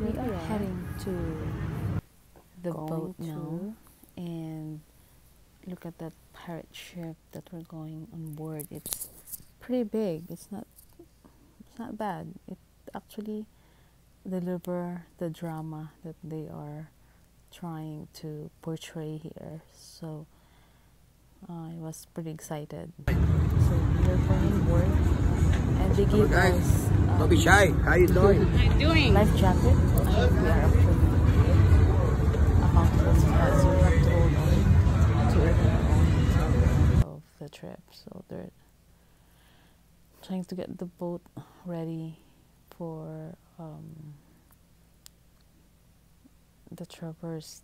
we are heading to the Going boat now and look at that pirate ship that we're going on board. It's pretty big. It's not it's not bad. It actually deliver the drama that they are trying to portray here. So uh, i was pretty excited. So we're going on board and they gave us Don't be shy. How you doing? doing? life jacket. We are actually accountable as we have to to of the trip. So they're trying to get the boat ready for um, the traverse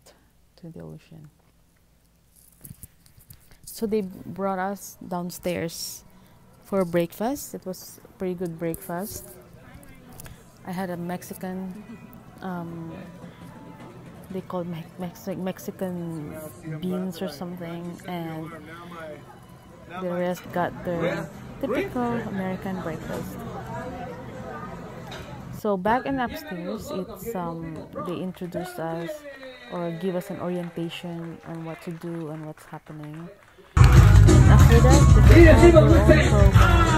to the ocean. So they brought us downstairs for breakfast. It was pretty good breakfast. I had a Mexican, um, they call me Mex- Mexican beans or something, and the rest got their typical American breakfast. So back in upstairs, it's um, they introduced us or give us an orientation on what to do and what's happening. After that, they have their own program there's a lot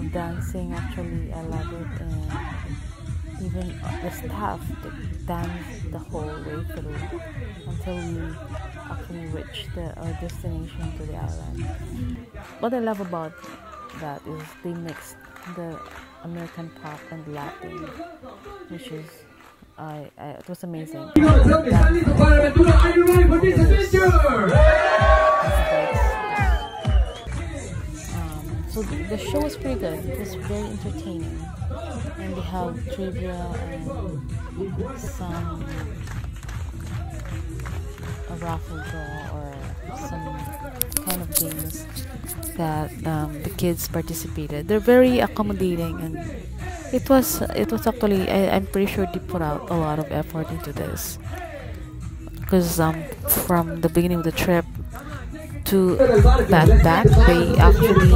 of dancing actually i love it and even the staff that dance the whole way through until we actually reach the our destination to the island. What i love about that is they mixed the american pop and latin which is I, I it was amazing was pretty good. It was very entertaining, and they have trivia and some a raffle draw or some kind of games that um, the kids participated. They're very accommodating, and it was it was actually I, I'm pretty sure they put out a lot of effort into this because um, from the beginning of the trip to back back they actually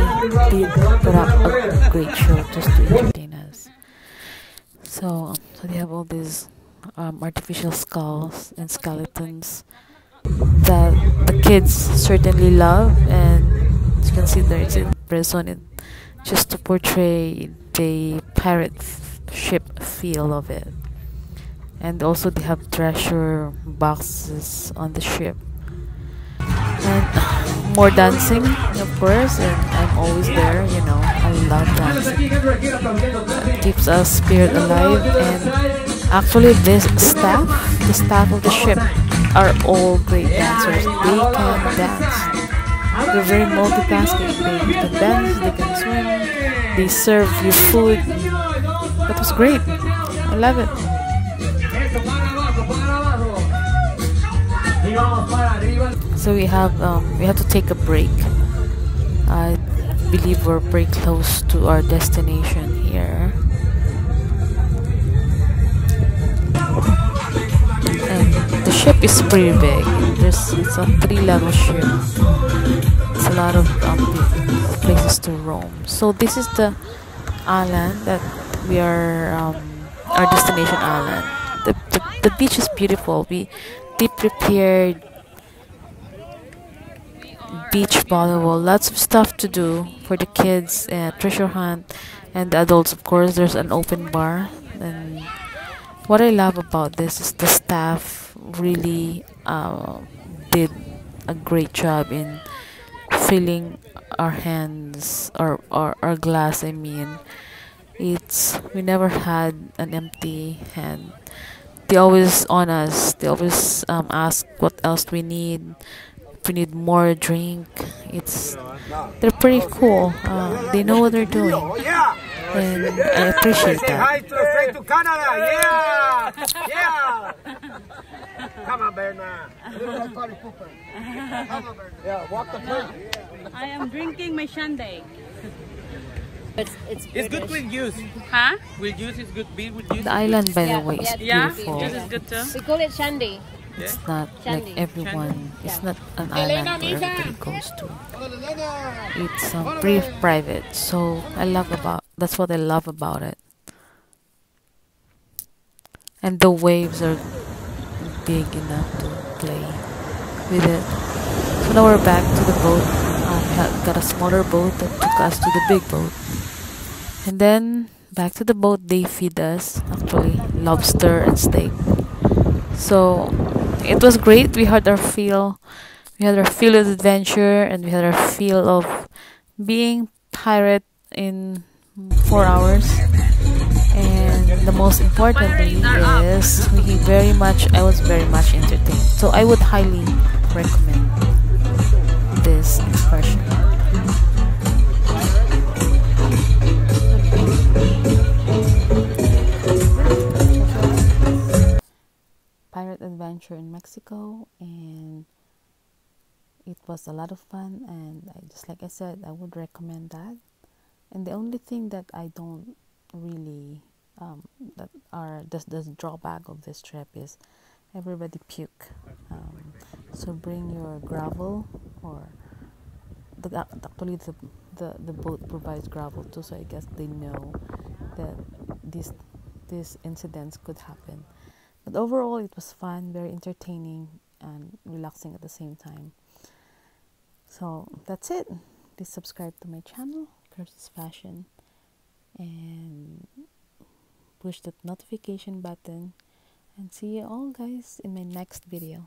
did put up a great show just to entertain us so so they have all these um, artificial skulls and skeletons that the kids certainly love and you can see there it's in prison it, just to portray the pirate ship feel of it. And also they have treasure boxes on the ship and more dancing of course and i'm always there you know. I love dancing it keeps our spirit alive. And actually this staff the staff of the ship are all great dancers. They can dance. They're very multitasking. They can dance they can swim they serve you food. That was great. I love it So we have um, we have to take a break. I believe we're pretty close to our destination here. And the ship is pretty big. There's it's a three-level ship. It's a lot of um, places to roam. So this is the island that we are um, our destination island. The, the the beach is beautiful. We they prepared beach volleyball lots of stuff to do for the kids treasure hunt and the adults of course. There's an open bar and what i love about this is the staff really uh, did a great job in filling our hands or, or our glass i mean. It's we never had an empty hand. They always on us. They always um, ask what else we need if we need more drink it's they're pretty cool uh, they know what they're doing and i appreciate Say that hi to, say to Canada! Yeah! Yeah! Come on, Verna. Yeah, walk the plank. I am drinking my shandy. It's it's, It's good with juice. Huh? With juice, it's good beer with juice. the island by the way is yeah, Yeah? beautiful Juice is good too. We call it shandy. It's not like everyone it's not an island where everybody goes to it's um, pretty private so i love about that's what i love about it and the waves are big enough to play with it. So now we're back to the boat. I got a smaller boat that took us to the big boat. And then back to the boat they feed us actually lobster and steak. So it was great. We had our feel we had our feel of adventure and we had our feel of being pirate in four hours. And the most importantly is we very much I was very much entertained. So I would highly recommend this excursion pirate adventure in Mexico and it was a lot of fun and I, just like I said I would recommend that. And the only thing that I don't really um, that are the, the drawback of this trip is everybody puke. Um, so bring your Gravol or the, actually the, the the boat provides Gravol too so I guess they know that these these incidents could happen but overall it was fun very entertaining and relaxing at the same time. So that's it. Please subscribe to my channel Curves is Fashion and push that notification button. And see you all guys in my next video